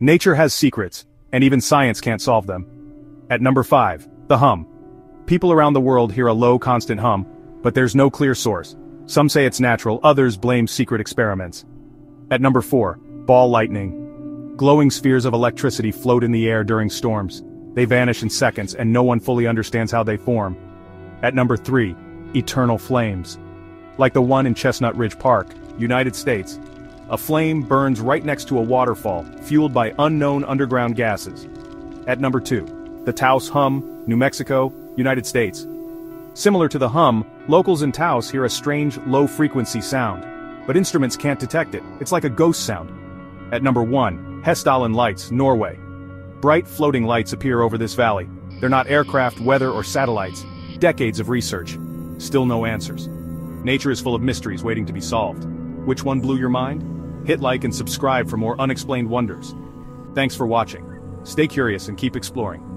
Nature has secrets, and even science can't solve them. At number 5, the hum. People around the world hear a low constant hum, but there's no clear source. Some say it's natural, others blame secret experiments. At number 4, ball lightning. Glowing spheres of electricity float in the air during storms. They vanish in seconds and no one fully understands how they form. At number 3, eternal flames. Like the one in Chestnut Ridge Park, United States. A flame burns right next to a waterfall, fueled by unknown underground gases. At number 2, the Taos Hum, New Mexico, United States. Similar to the hum, locals in Taos hear a strange, low-frequency sound. But instruments can't detect it, it's like a ghost sound. At number 1, Hessdalen Lights, Norway. Bright floating lights appear over this valley. They're not aircraft, weather, or satellites. Decades of research. Still no answers. Nature is full of mysteries waiting to be solved. Which one blew your mind? Hit like and subscribe for more unexplained wonders. Thanks for watching. Stay curious and keep exploring.